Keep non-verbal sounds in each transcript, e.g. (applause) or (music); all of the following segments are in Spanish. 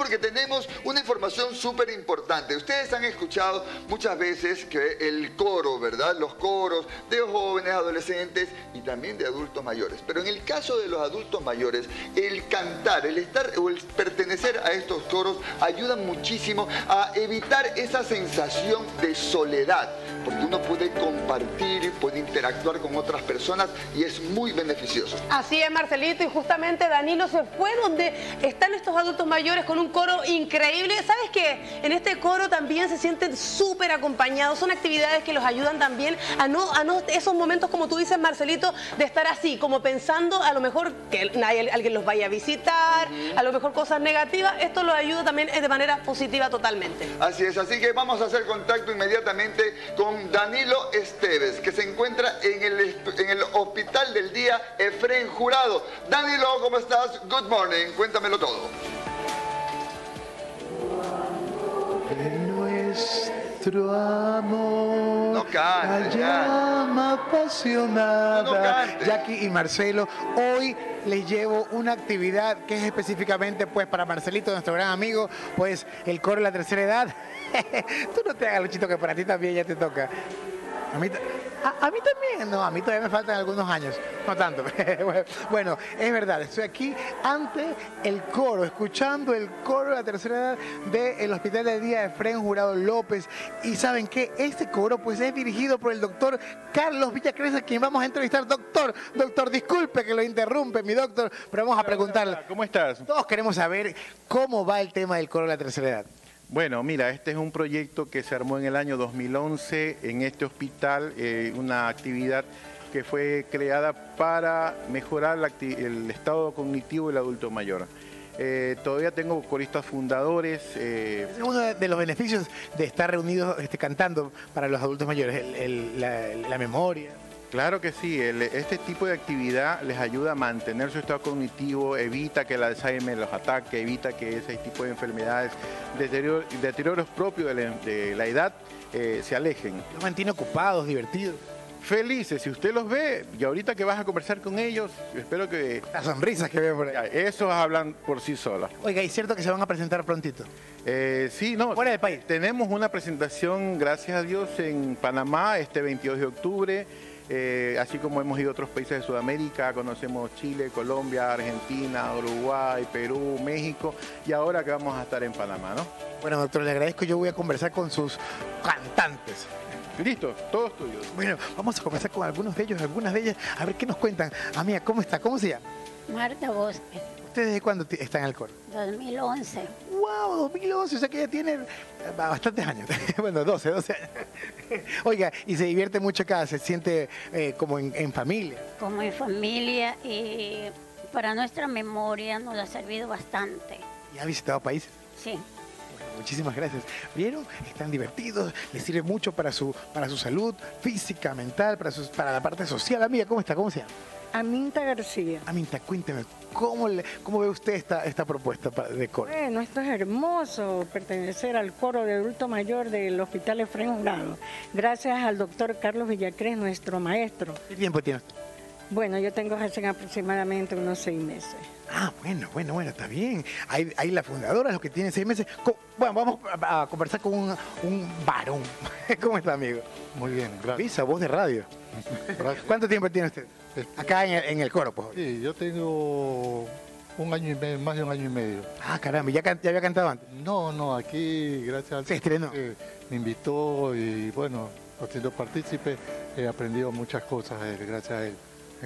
porque tenemos una información súper importante. Ustedes han escuchado muchas veces que el coro, ¿verdad? Los coros de jóvenes, adolescentes y también de adultos mayores. Pero en el caso de los adultos mayores, el cantar, el estar o el pertenecer a estos coros ayuda muchísimo a evitar esa sensación de soledad, porque uno puede compartir, puede interactuar con otras personas y es muy beneficioso. Así es, Marcelito, y justamente Danilo se fue donde están estos adultos mayores con un coro increíble. ¿Sabes qué? En este coro también se sienten súper acompañados. Son actividades que los ayudan también a no, esos momentos, como tú dices, Marcelito, de estar así, como pensando a lo mejor que nadie, alguien los vaya a visitar, a lo mejor cosas negativas. Esto los ayuda también de manera positiva totalmente. Así es, así que vamos a hacer contacto inmediatamente con Danilo Esteves, que se encuentra en el, en el Hospital del Día Efren Jurado. Danilo, ¿cómo estás? Good morning, cuéntamelo todo. Nuestro amor. No la llama apasionada. No cantes. Jackie y Marcelo, hoy les llevo una actividad que es específicamente pues para Marcelito, nuestro gran amigo, pues el coro de la tercera edad. (laughs) Tú no te hagas luchito que para ti también ya te toca. A mí, a, a mí también, no, a mí todavía me faltan algunos años, no tanto. (laughs) bueno, es verdad, estoy aquí ante el coro, escuchando el coro de la tercera edad del Hospital del Día de Fren Jurado López. Y saben que este coro pues es dirigido por el doctor Carlos Villacresa, a quien vamos a entrevistar. Doctor, doctor, disculpe que lo interrumpe, mi doctor, pero vamos a preguntarle. ¿Cómo estás? Todos queremos saber cómo va el tema del coro de la tercera edad. Bueno, mira, este es un proyecto que se armó en el año 2011 en este hospital, eh, una actividad que fue creada para mejorar el estado cognitivo del adulto mayor. Eh, todavía tengo coristas fundadores, eh, uno de los beneficios de estar reunidos este, cantando para los adultos mayores, el- la memoria. Claro que sí, el- este tipo de actividad les ayuda a mantener su estado cognitivo, evita que el Alzheimer los ataque, evita que ese tipo de enfermedades, deterioro- deterioros propios de la, de la edad, eh, se alejen. Los mantiene ocupados, divertidos. Felices, si usted los ve, y ahorita que vas a conversar con ellos, espero que Las sonrisas que veo por ahí. ya, esos hablan por sí solos. Oiga, ¿y es cierto que se van a presentar prontito? Eh, sí, no. Fuera del país. Tenemos una presentación, gracias a Dios, en Panamá este 22 de octubre. Eh, así como hemos ido a otros países de Sudamérica, conocemos Chile, Colombia, Argentina, Uruguay, Perú, México y ahora que vamos a estar en Panamá, ¿no? Bueno, doctor, le agradezco. Yo voy a conversar con sus cantantes. Listo, todos tuyos. Bueno, vamos a conversar con algunos de ellos, algunas de ellas, a ver qué nos cuentan. Amiga, ¿cómo está? ¿Cómo se llama? Marta Bosque, ¿Ustedes desde cuándo están en el coro? 2011. ¡Wow! 2011, o sea que ya tiene bastantes años. (laughs) bueno, 12, 12 años. (laughs) Oiga, y se divierte mucho acá, se siente eh, como en, en familia. Como en familia y para nuestra memoria nos ha servido bastante. ¿Y ha visitado países? Sí, Bueno, muchísimas gracias. ¿Vieron? Están divertidos, les sirve mucho para su, para su salud física, mental, para, sus- para la parte social. Amiga, ¿cómo está? ¿Cómo se llama? Aminta García. Aminta, cuénteme, ¿cómo, le- cómo ve usted esta, esta propuesta de coro? Bueno, esto es hermoso, pertenecer al coro de adulto mayor del Hospital Efraín Jurado. Gracias al doctor Carlos Villacrés, nuestro maestro. ¿Qué tiempo tiene usted? Bueno, yo tengo hace aproximadamente unos seis meses. Ah, bueno, bueno, bueno, está bien. Hay, hay la fundadora, los que tienen seis meses. Co- Bueno, vamos a, a conversar con un, un varón. (laughs) ¿Cómo está, amigo? Muy bien, gracias. Visa, voz de radio. Gracias. ¿Cuánto tiempo tiene usted? Acá en el, en el coro, pues. Sí, yo tengo un año y medio, más de un año y medio. Ah, caramba, ¿ya, can- ya había cantado antes? No, no, aquí, gracias al Se estrenó. que me invitó y bueno, siendo partícipe, he aprendido muchas cosas él, gracias a él,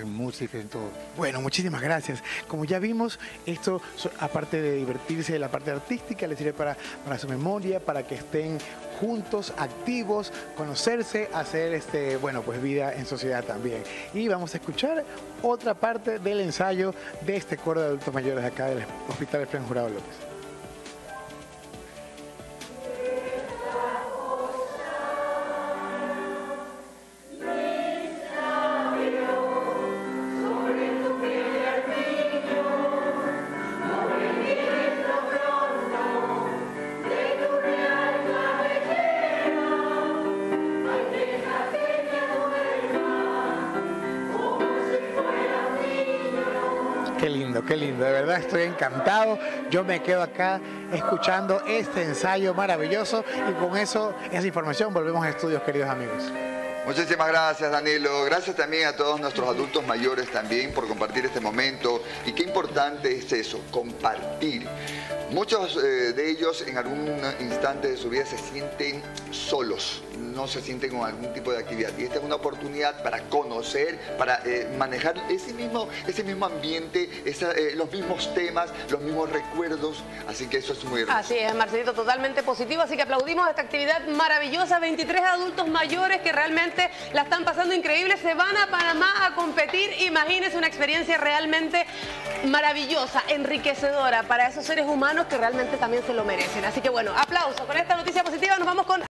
en música, en todo. Bueno, muchísimas gracias. Como ya vimos, esto, aparte de divertirse la parte artística, les sirve para, para su memoria, para que estén juntos, activos, conocerse, hacer este, bueno, pues vida en sociedad también. Y vamos a escuchar otra parte del ensayo de este coro de adultos mayores acá del Hospital Efraín Jurado López. Qué lindo, qué lindo. De verdad estoy encantado. Yo me quedo acá escuchando este ensayo maravilloso y con eso, esa información, volvemos a estudios, queridos amigos. Muchísimas gracias, Danilo. Gracias también a todos nuestros adultos mayores también por compartir este momento. Y qué importante es eso, compartir. Muchos eh, de ellos en algún instante de su vida se sienten solos, no se sienten con algún tipo de actividad. Y esta es una oportunidad para conocer, para eh, manejar ese mismo, ese mismo ambiente, eh, los mismos temas, los mismos recuerdos. Así que eso es muy hermoso. Así es, Marcelito, totalmente positivo. Así que aplaudimos esta actividad maravillosa. 23 adultos mayores que realmente la están pasando increíble. Se van a Panamá a competir. Imagínense una experiencia realmente maravillosa, enriquecedora para esos seres humanos que realmente también se lo merecen. Así que bueno, aplauso. Con esta noticia positiva nos vamos con...